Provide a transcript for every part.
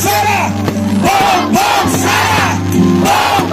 Sara! Bongbong Sara! Bongbong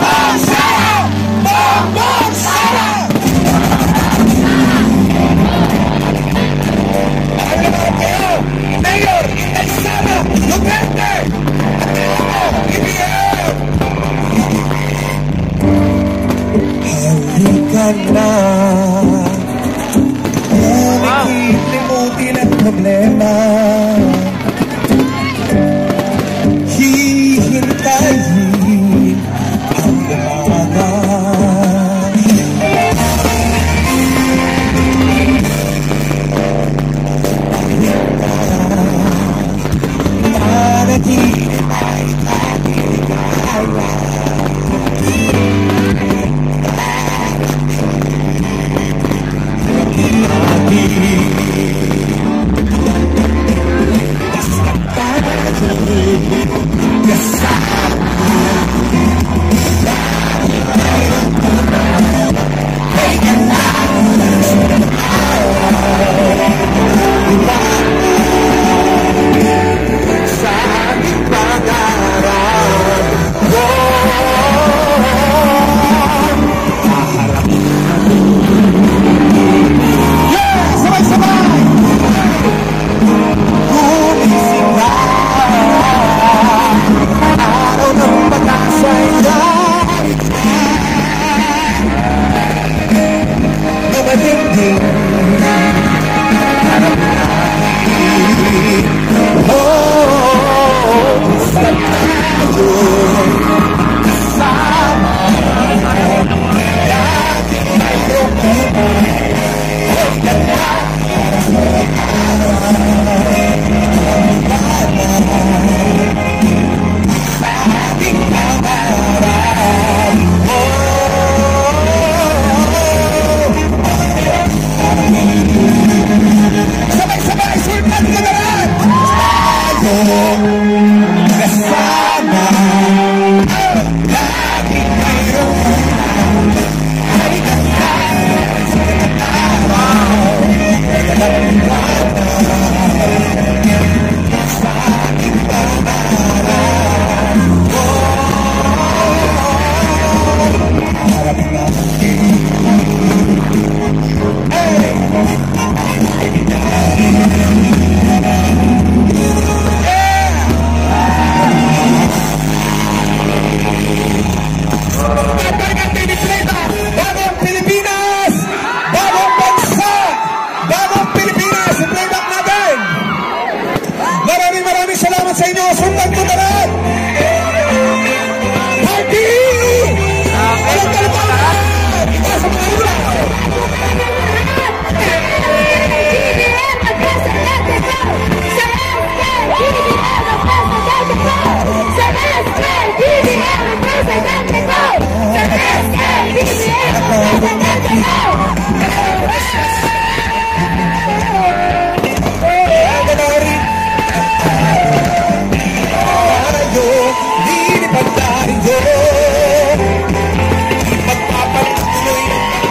Ang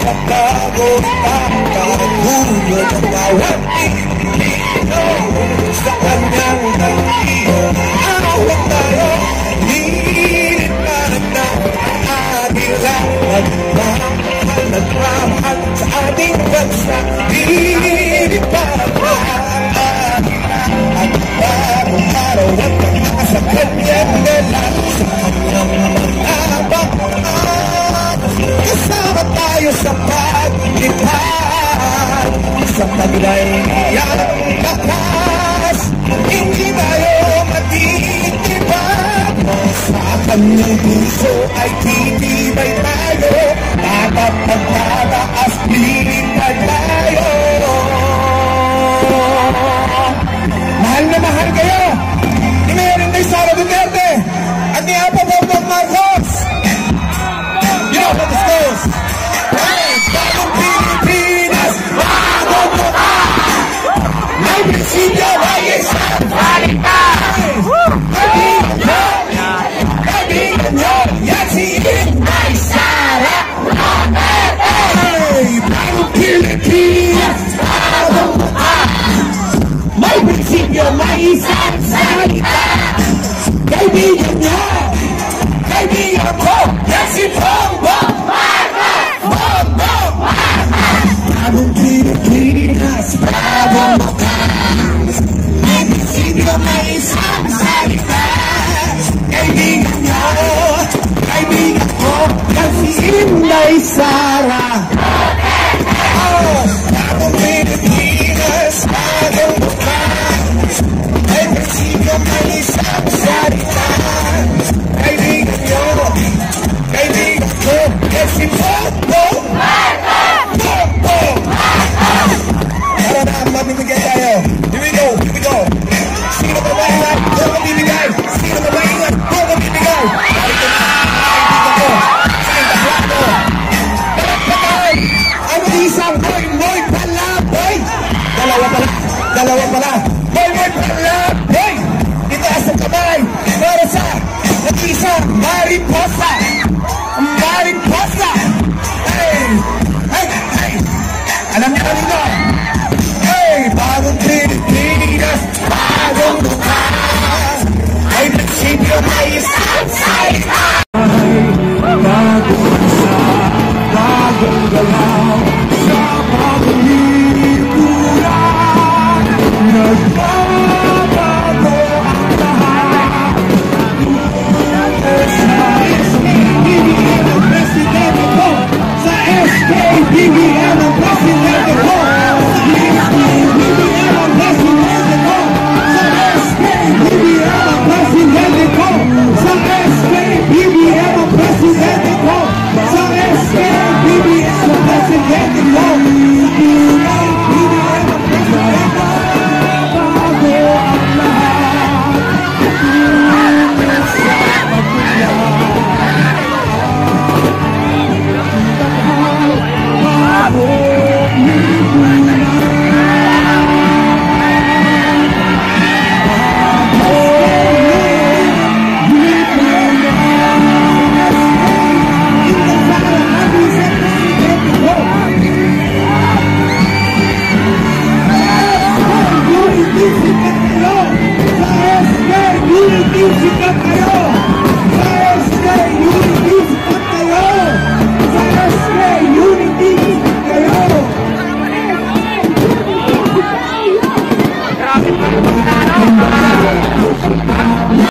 pagbago Sinday Sara dalawa pala. Boy, boy, pala! Boy! Itaas ang kamay para sa nag-iisang mariposa!